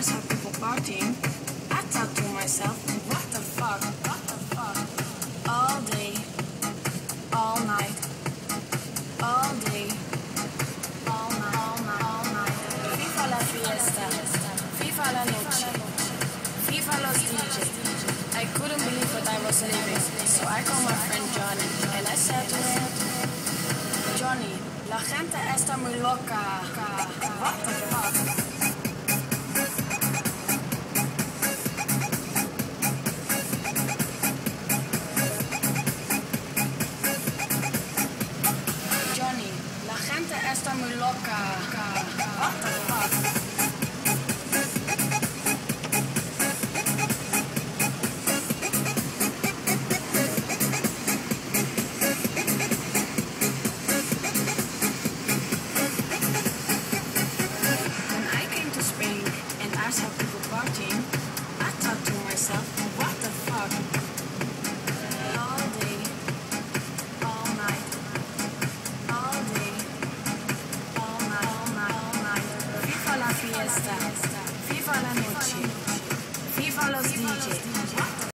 I saw people partying. I thought to myself, what the fuck, what the fuck? All day, all night, all day, all night, all night, all night. Viva la fiesta, viva la noche, viva los DJs. I couldn't believe what I was living, so I called my friend Johnny and I said to him, Johnny, la gente está muy loca. What the fuck? está muy loca. When I came to Spain and fiesta, viva la noche.